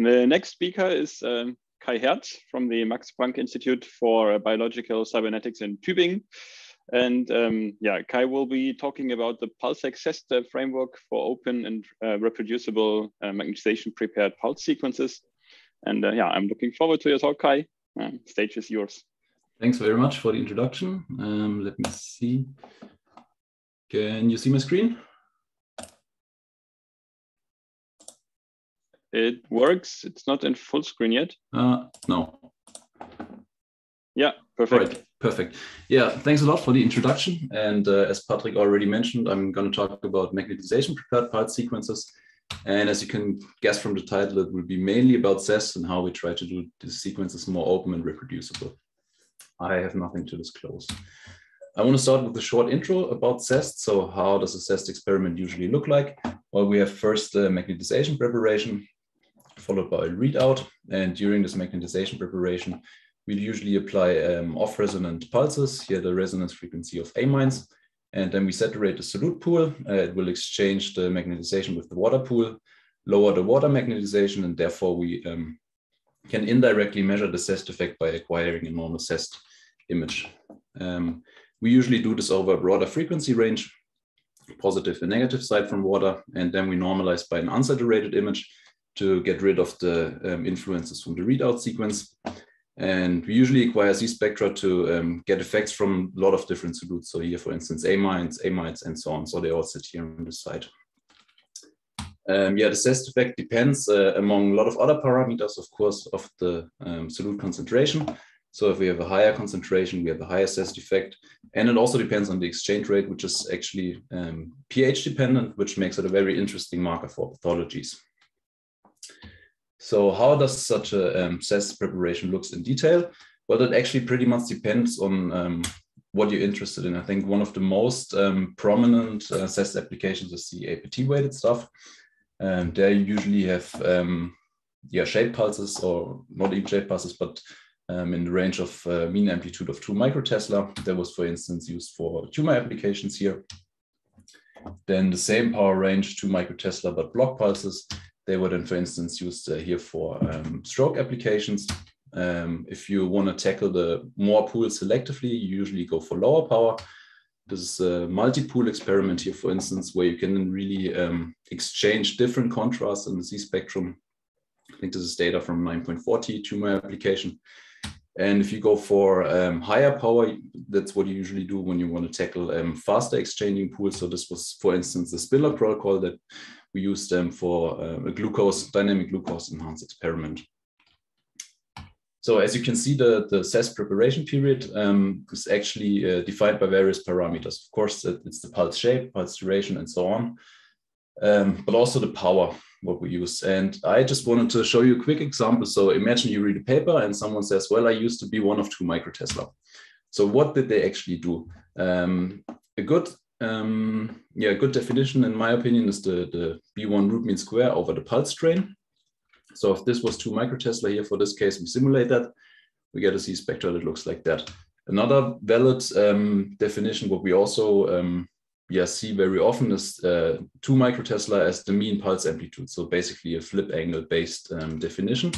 The next speaker is um, Kai Herz from the Max Planck Institute for Biological Cybernetics in Tübingen. And um, yeah, Kai will be talking about the Pulseq-CEST framework for open and uh, reproducible uh, magnetization prepared pulse sequences. And uh, yeah, I'm looking forward to your talk, Kai. Um, stage is yours. Thanks very much for the introduction. Um, let me see. Can you see my screen? It works. It's not in full screen yet. Uh, no. Yeah, perfect. Right, perfect. Yeah, thanks a lot for the introduction. And uh, as Patrick already mentioned, I'm going to talk about magnetization prepared part sequences. And as you can guess from the title, it will be mainly about CEST and how we try to do the sequences more open and reproducible. I have nothing to disclose. I want to start with a short intro about CEST. So how does a CEST experiment usually look like? Well, we have first the magnetization preparation, followed by a readout. And during this magnetization preparation, we usually apply um, off-resonant pulses, here the resonance frequency of amines. And then we saturate the solute pool. Uh, it will exchange the magnetization with the water pool, lower the water magnetization, and therefore we um, can indirectly measure the CEST effect by acquiring a normal CEST image. Um, we usually do this over a broader frequency range, positive and negative side from water, and then we normalize by an unsaturated image to get rid of the um, influences from the readout sequence. And we usually acquire Z spectra to um, get effects from a lot of different solutes. So here, for instance, amines, amides, and so on. So they all sit here on the side. Um, yeah, the CEST effect depends uh, among a lot of other parameters, of course, of the um, solute concentration. So if we have a higher concentration, we have a higher CEST effect. And it also depends on the exchange rate, which is actually um, pH dependent, which makes it a very interesting marker for pathologies. So how does such a um, preparation looks in detail? Well, that actually pretty much depends on um, what you're interested in. I think one of the most um, prominent uh, applications is the APT weighted stuff. Um, there you usually have um, yeah, shape pulses or not even shape pulses, but um, in the range of uh, mean amplitude of two microtesla. That was, for instance, used for tumor applications here. Then the same power range, two microtesla, but block pulses. They were then, for instance, used uh, here for um, stroke applications. Um, if you want to tackle the more pools selectively, you usually go for lower power. This is a multi-pool experiment here, for instance, where you can really um, exchange different contrasts in the Z spectrum. I think this is data from 9.40 tumor application. And if you go for um, higher power, that's what you usually do when you want to tackle um, faster exchanging pools. So this was, for instance, the Spiller protocol that we use them for uh, a glucose, dynamic glucose enhanced experiment. So as you can see, the, the CEST preparation period um, is actually uh, defined by various parameters. Of course, it's the pulse shape, pulse duration, and so on, um, but also the power what we use. And I just wanted to show you a quick example. So imagine you read a paper and someone says, well, I used to be one of two microtesla. So what did they actually do? Um, a good um, yeah, good definition, in my opinion, is the, the B1 root mean square over the pulse train. So if this was two microtesla here, for this case, we simulate that, we get a Z spectra that looks like that. Another valid um, definition, what we also um, yeah, see very often is uh, two microtesla as the mean pulse amplitude. So basically a flip angle based um, definition.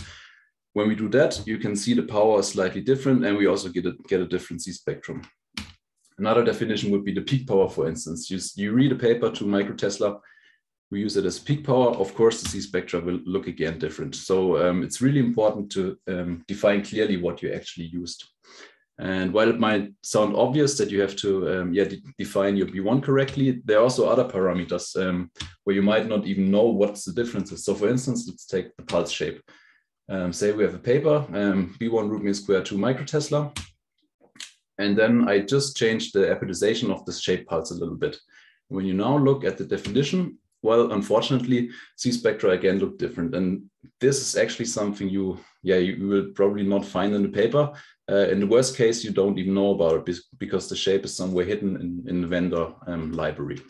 When we do that, you can see the power is slightly different and we also get a, get a different Z spectrum. Another definition would be the peak power, for instance. You, you read a paper to microtesla, we use it as peak power. Of course, the Z spectra will look again different. So um, it's really important to um, define clearly what you actually used. And while it might sound obvious that you have to um, yeah, de define your B1 correctly, there are also other parameters um, where you might not even know what's the differences. So for instance, let's take the pulse shape. Um, say we have a paper, um, B1 root mean square 2 microtesla. And then I just changed the apodization of this shape pulse a little bit. When you now look at the definition, well, unfortunately, Z spectra again look different. And this is actually something you, yeah, you will probably not find in the paper. Uh, in the worst case, you don't even know about it because the shape is somewhere hidden in, in the vendor um, library.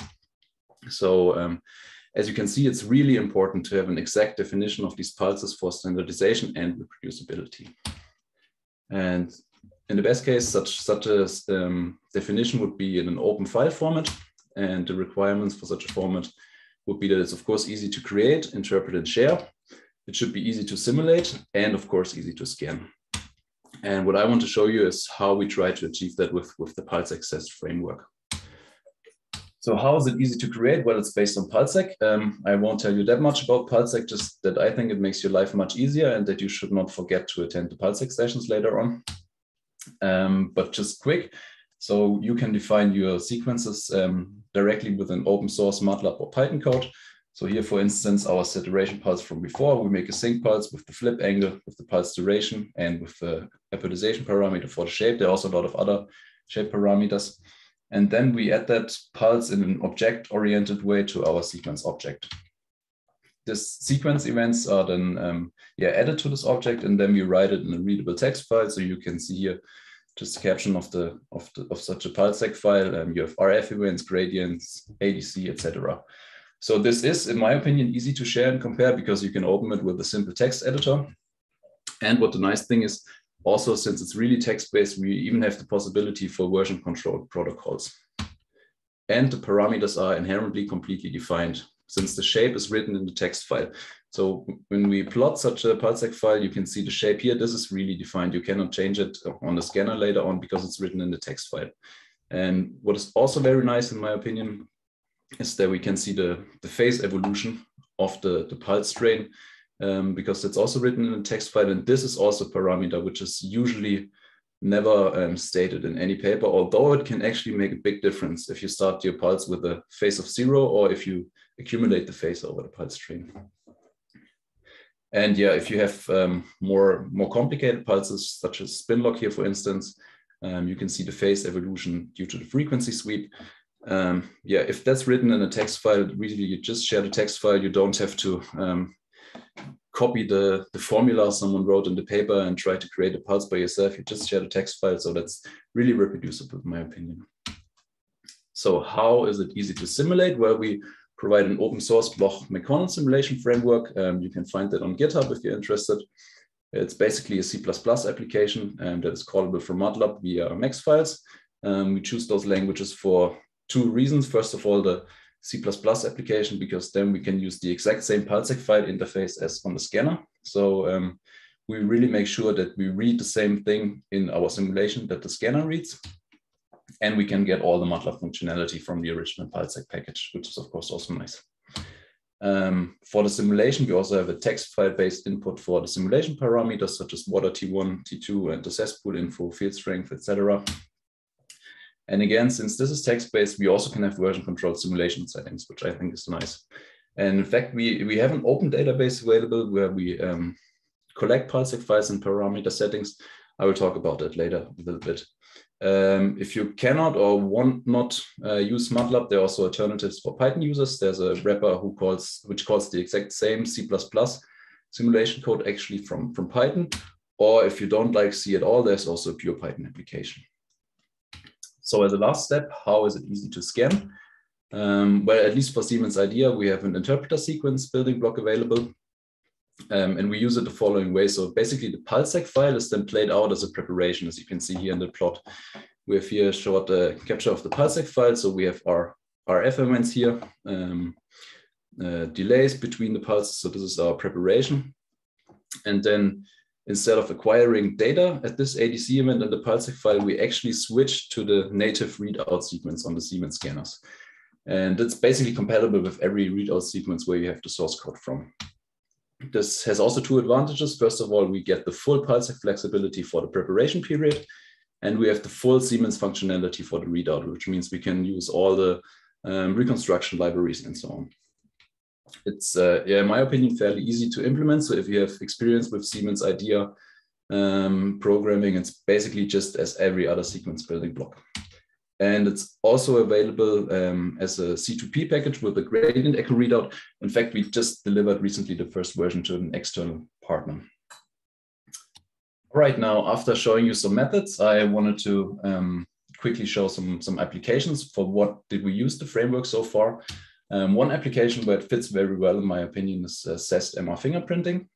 So um, as you can see, it's really important to have an exact definition of these pulses for standardization and reproducibility. And in the best case, such, such a um, definition would be in an open file format. And the requirements for such a format would be that it's of course easy to create, interpret, and share. it should be easy to simulate and of course easy to scan. And what I want to show you is how we try to achieve that with, with the Pulseq framework. So how is it easy to create? Well, it's based on Pulseq. Um, I won't tell you that much about Pulseq, just that I think it makes your life much easier and that you should not forget to attend the Pulseq sessions later on. Um, but just quick, so you can define your sequences um, directly with an open source MATLAB or Python code. So here, for instance, our saturation pulse from before, we make a sinc pulse with the flip angle, with the pulse duration, and with the apodization parameter for the shape. There are also a lot of other shape parameters. And then we add that pulse in an object-oriented way to our sequence object. This sequence events are then um, yeah, added to this object, and then we write it in a readable text file. So you can see here just a caption of the of, the, of such a Pulseq file. Um, you have RF events, gradients, ADC, etc. So this is, in my opinion, easy to share and compare because you can open it with a simple text editor. And what the nice thing is, also since it's really text-based, we even have the possibility for version control protocols. And the parameters are inherently completely defined since the shape is written in the text file. So when we plot such a Pulseq file, you can see the shape here. This is really defined. You cannot change it on the scanner later on because it's written in the text file. And what is also very nice, in my opinion, is that we can see the, the phase evolution of the, the pulse train um, because it's also written in a text file. And this is also a parameter which is usually never um, stated in any paper, although it can actually make a big difference if you start your pulse with a phase of zero or if you accumulate the phase over the pulse train. And yeah, if you have um, more, more complicated pulses, such as spin lock here, for instance, um, you can see the phase evolution due to the frequency sweep. Um, yeah, if that's written in a text file, really you just share the text file. You don't have to um, copy the, the formula someone wrote in the paper and try to create a pulse by yourself. You just share the text file. So that's really reproducible, in my opinion. So how is it easy to simulate? Well, we provide an open source Bloch McConnell simulation framework. Um, you can find that on GitHub if you're interested. It's basically a C++ application um, that is callable from MATLAB via mex files. Um, we choose those languages for two reasons. First of all, the C++ application, because then we can use the exact same Pulseq file interface as on the scanner. So um, we really make sure that we read the same thing in our simulation that the scanner reads. And we can get all the MATLAB functionality from the original Pulseq package, which is of course also nice. Um, for the simulation, we also have a text file-based input for the simulation parameters, such as water T1, T2, and the CEST pool info, field strength, etc. And again, since this is text-based, we also can have version control simulation settings, which I think is nice. And in fact, we, we have an open database available where we um, collect Pulseq files and parameter settings. I will talk about that later a little bit. Um, if you cannot or want not uh, use MATLAB, there are also alternatives for Python users. There's a wrapper who calls, which calls the exact same C++ simulation code actually from, from Python. Or if you don't like C at all, there's also a pure Python application. So as a last step, how is it easy to scan? Um, well, at least for Siemens IDEA, we have an interpreter sequence building block available. Um, and we use it the following way. So basically the Pulseq file is then played out as a preparation, as you can see here in the plot. We have here a short uh, capture of the Pulseq file. So we have our RF events here, um, uh, delays between the pulses. So this is our preparation. And then instead of acquiring data at this ADC event in the Pulseq file, we actually switch to the native readout sequence on the Siemens scanners. And it's basically compatible with every readout sequence where you have the source code from. This has also two advantages. First of all, we get the full Pulseq flexibility for the preparation period, and we have the full Siemens functionality for the readout, which means we can use all the um, reconstruction libraries and so on it's, uh, yeah, in my opinion, fairly easy to implement. So if you have experience with Siemens IDEA um, programming, it's basically just as every other sequence building block. And it's also available um, as a C2P package with a gradient echo readout. In fact, we just delivered recently the first version to an external partner. Right now, after showing you some methods, I wanted to um, quickly show some, some applications for what did we use the framework so far. Um, one application where it fits very well, in my opinion, is uh, CEST MR fingerprinting.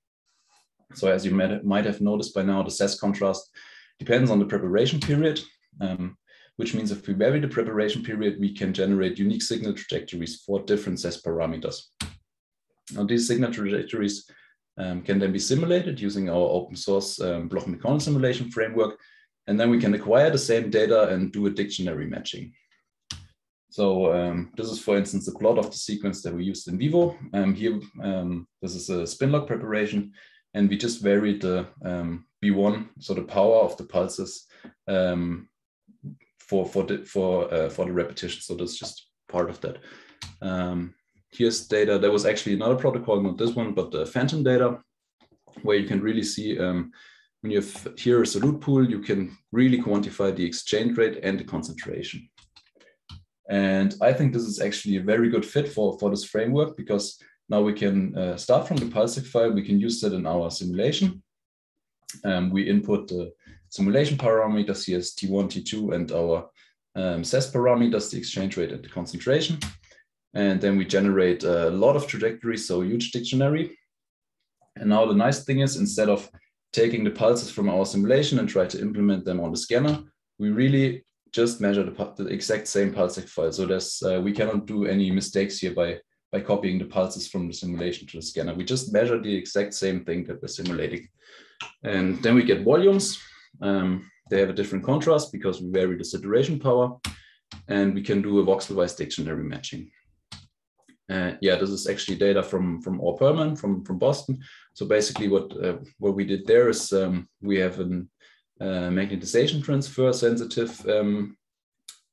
So as you might have noticed by now, the CEST contrast depends on the preparation period, um, which means if we vary the preparation period, we can generate unique signal trajectories for different CEST parameters. Now these signal trajectories um, can then be simulated using our open source um, Bloch-McConnell simulation framework. And then we can acquire the same data and do a dictionary matching. So um, this is, for instance, the plot of the sequence that we used in vivo. Um, here, um, this is a spin lock preparation, and we just varied the um, B1, so the power of the pulses um, for for the for uh, for the repetition. So that's just part of that. Um, here's data. There was actually another protocol, not this one, but the phantom data, where you can really see when you have here is a solute pool, you can really quantify the exchange rate and the concentration. And I think this is actually a very good fit for, for this framework because now we can uh, start from the Pulseq file. We can use that in our simulation. Um, we input the simulation parameters here is T1, T2, and our um, CEST parameters, the exchange rate and the concentration. And then we generate a lot of trajectories, so huge dictionary. And now the nice thing is instead of taking the pulses from our simulation and try to implement them on the scanner, we really just measure the, the exact same Pulseq file. So there's uh, we cannot do any mistakes here by by copying the pulses from the simulation to the scanner. We just measure the exact same thing that we're simulating. And then we get volumes. Um, they have a different contrast because we vary the saturation power. And we can do a voxel-wise dictionary matching. Uh, yeah, this is actually data from from Orr Perlman from from Boston. So basically, what uh, what we did there is um, we have an uh, magnetization transfer sensitive um,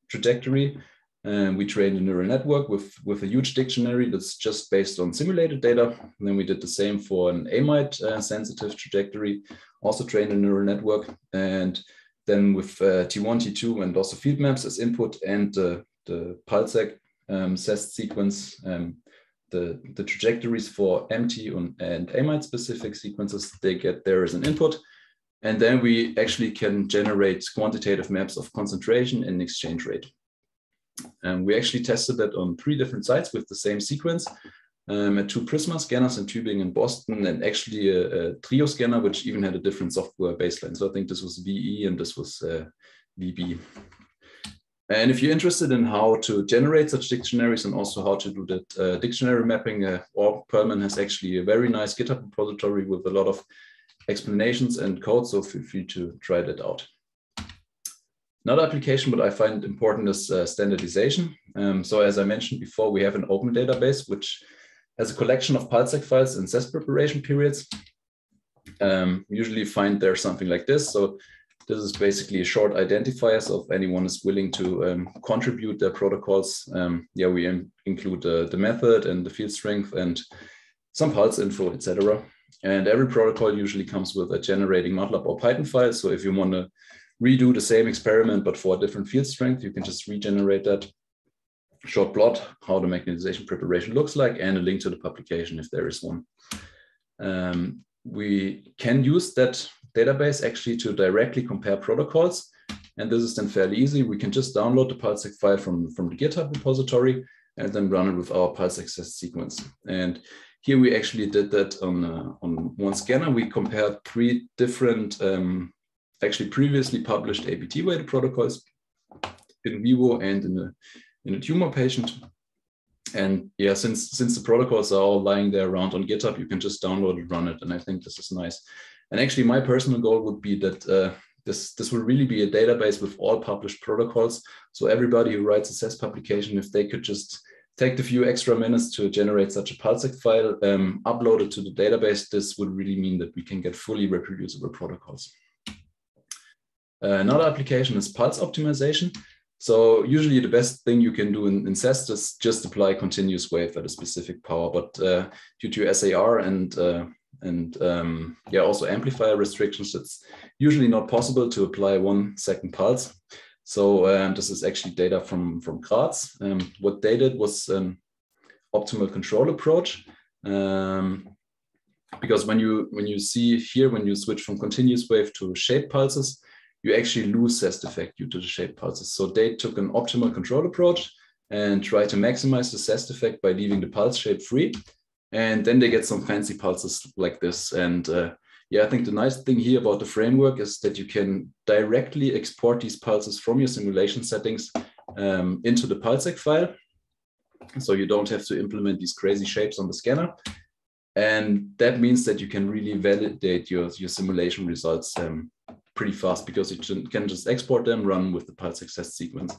trajectory. And we trained a neural network with, with a huge dictionary that's just based on simulated data. And then we did the same for an amide uh, sensitive trajectory, also trained a neural network. And then with uh, T1, T2, and also field maps as input and the Pulseq um, CEST sequence, um, the, the trajectories for MT and, and amide specific sequences, they get there as an input. And then we actually can generate quantitative maps of concentration and exchange rate. And we actually tested that on three different sites with the same sequence um, at two Prisma scanners in Tübingen and Boston, and actually a, a, Trio scanner, which even had a different software baseline. So I think this was VE and this was uh, VB. And if you're interested in how to generate such dictionaries and also how to do that uh, dictionary mapping, uh, Orr Perlman has actually a very nice GitHub repository with a lot of explanations and code, so feel free to try that out. Another application what I find important is uh, standardization. Um, so as I mentioned before, we have an open database, which has a collection of Pulseq files and CEST preparation periods. Um, usually find there something like this. So this is basically a short identifier. So if anyone is willing to um, contribute their protocols, um, yeah, we include uh, the method and the field strength and some pulse info, etc. And every protocol usually comes with a generating MATLAB or Python file. So if you want to redo the same experiment, but for a different field strength, you can just regenerate that short plot, how the magnetization preparation looks like, and a link to the publication if there is one. Um, we can use that database actually to directly compare protocols. And this is then fairly easy. We can just download the Pulseq file from, from the GitHub repository and then run it with our Pulseq sequence. And here we actually did that on, uh, on one scanner. We compared three different, um, actually previously published APT-weighted protocols in vivo and in a, in a tumor patient. And yeah, since, since the protocols are all lying there around on GitHub, you can just download and run it. And I think this is nice. And actually my personal goal would be that uh, this, this will really be a database with all published protocols. So everybody who writes a CEST publication, if they could just take the few extra minutes to generate such a Pulseq file, um, upload it to the database, this would really mean that we can get fully reproducible protocols. Another application is pulse optimization. So usually the best thing you can do in, in CEST is just apply continuous wave at a specific power. But uh, due to SAR and uh, and um, yeah, also amplifier restrictions, it's usually not possible to apply one second pulse. So um, this is actually data from, from Graz. Um, what they did was an optimal control approach. Um, because when you when you see here, when you switch from continuous wave to shape pulses, you actually lose CEST effect due to the shape pulses. So they took an optimal control approach and try to maximize the CEST effect by leaving the pulse shape free. And then they get some fancy pulses like this. And uh, yeah, I think the nice thing here about the framework is that you can directly export these pulses from your simulation settings um, into the Pulseq file. So you don't have to implement these crazy shapes on the scanner. And that means that you can really validate your, your simulation results um, pretty fast because you can just export them, run with the Pulseq-CEST sequence.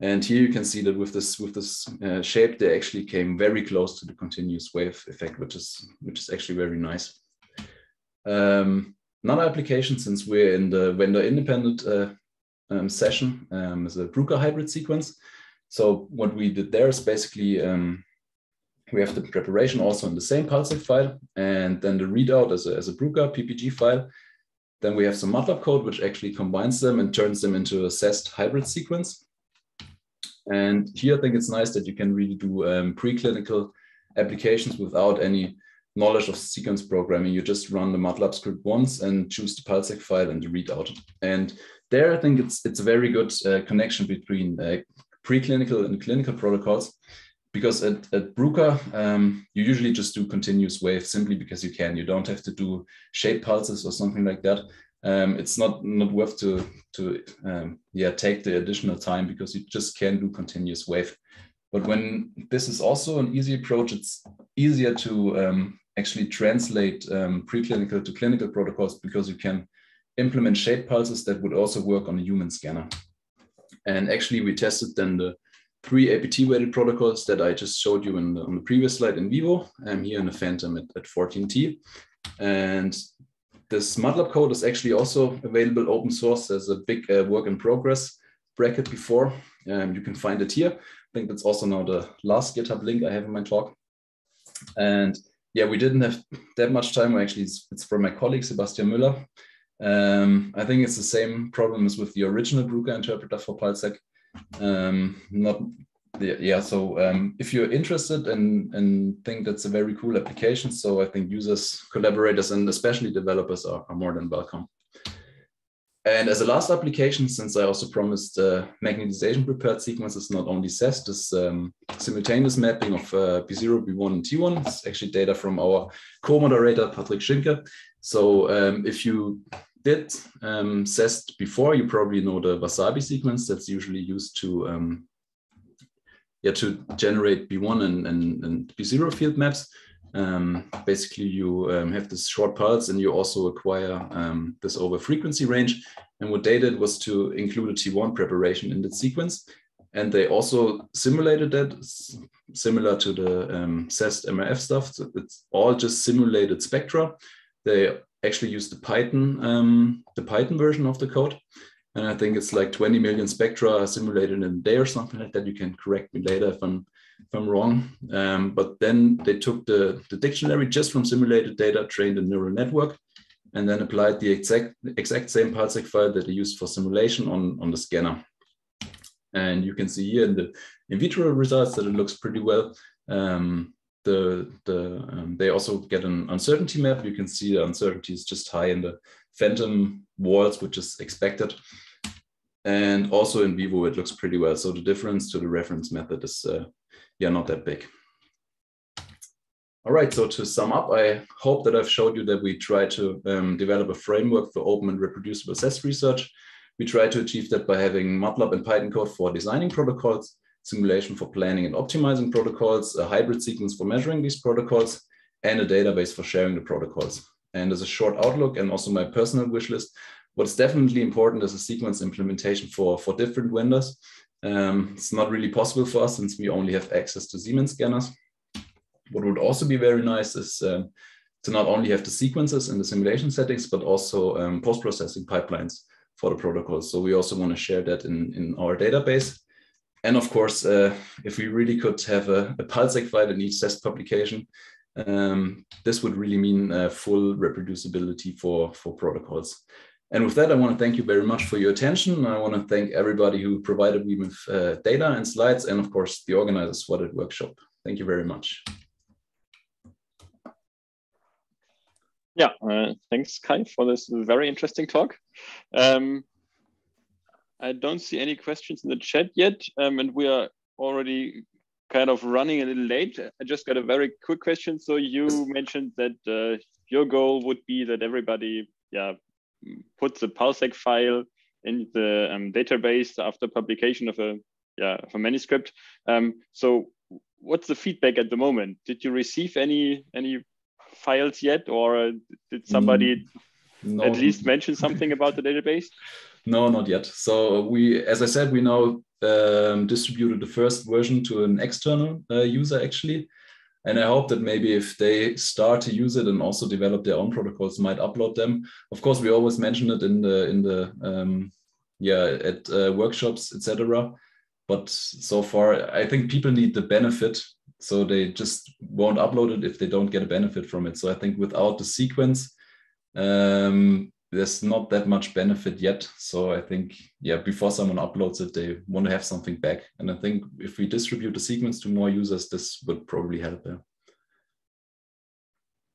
And here you can see that with this with this uh, shape, they actually came very close to the continuous wave effect, which is which is actually very nice. Um, another application, since we're in the vendor independent uh, um, session, um, is a Bruker hybrid sequence. So what we did there is basically um, we have the preparation also in the same Pulseq file, and then the readout as a, as a Bruker PPG file. Then we have some MATLAB code, which actually combines them and turns them into a CEST hybrid sequence. And here I think it's nice that you can really do um, preclinical applications without any knowledge of sequence programming. You just run the MATLAB script once and choose the Pulseq file and the readout. And there I think it's, it's a very good uh, connection between uh, preclinical and clinical protocols because at, at Bruker, um, you usually just do continuous wave simply because you can. You don't have to do shape pulses or something like that um, it's not not worth to to um, yeah take the additional time because you just can do continuous wave. But when this is also an easy approach, it's easier to um, actually translate um, preclinical to clinical protocols because you can implement shape pulses that would also work on a human scanner. And actually, we tested then the three APT weighted protocols that I just showed you in the, on the previous slide in vivo, um, here in the Phantom at, at 14T. And this MATLAB code is actually also available open source. There's a big uh, work in progress bracket before. Um, you can find it here. I think that's also now the last GitHub link I have in my talk. And yeah, we didn't have that much time. Actually, it's, it's from my colleague, Sebastian Müller. Um, I think it's the same problem as with the original Bruker interpreter for Pulseq. Um, not yeah so um, if you're interested and and think that's a very cool application so i think users collaborators and especially developers are, are more than welcome and as a last application since i also promised uh, magnetization prepared sequences not only CEST this um, simultaneous mapping of uh, b0 b1 and t1 it's actually data from our co-moderator patrick Schünke so um, if you did um, CEST before, you probably know the Wasabi sequence that's usually used to um, yeah, to generate B1 and, and, and B0 field maps. Um, basically, you um, have this short pulse and you also acquire um, this over frequency range. And what they did was to include a T1 preparation in the sequence. And they also simulated that similar to the um, CEST MRF stuff. So it's all just simulated spectra. They actually used the Python, um, the Python version of the code and I think it's like 20 million spectra simulated in a day or something like that. You can correct me later if I'm if I'm wrong. Um, but then they took the, the dictionary just from simulated data, trained a neural network, and then applied the exact exact same Pulseq file that they used for simulation on, on the scanner. And you can see here in the in vitro results that it looks pretty well. Um, the the um, they also get an uncertainty map. You can see the uncertainty is just high in the phantom walls, which is expected. And also in vivo, it looks pretty well. So the difference to the reference method is, uh, yeah, not that big. All right, so to sum up, I hope that I've showed you that we try to um, develop a framework for open and reproducible CEST research. We try to achieve that by having MATLAB and Python code for designing protocols, simulation for planning and optimizing protocols, a hybrid sequence for measuring these protocols, and a database for sharing the protocols. And as a short outlook and also my personal wish list, what's definitely important is a sequence implementation for, for different vendors. Um, it's not really possible for us since we only have access to Siemens scanners. What would also be very nice is um, to not only have the sequences in the simulation settings, but also um, post-processing pipelines for the protocols. So we also want to share that in, in our database. And of course, uh, if we really could have a, a Pulseq file in each CEST publication, um, this would really mean uh, full reproducibility for, for protocols. And with that, I want to thank you very much for your attention. I want to thank everybody who provided me with uh, data and slides, and of course, the organizers for the workshop. Thank you very much. Yeah, uh, thanks, Kai, for this very interesting talk. Um, I don't see any questions in the chat yet, um, and we are already kind of running a little late. I just got a very quick question. So you mentioned that uh, your goal would be that everybody, yeah, puts the Pulseq file in the um, database after publication of a yeah of a manuscript. Um, so what's the feedback at the moment? Did you receive any any files yet, or did somebody mm, no. at least mention something about the database? No, not yet. So we, as I said, we now um, distributed the first version to an external uh, user actually. And I hope that maybe if they start to use it and also develop their own protocols, might upload them. Of course, we always mention it in the in the um, yeah at uh, workshops, etc. But so far, I think people need the benefit, so they just won't upload it if they don't get a benefit from it. So I think without the sequence, um, there's not that much benefit yet. So I think, yeah, before someone uploads it, they want to have something back. And I think if we distribute the sequence to more users, this would probably help. Yeah.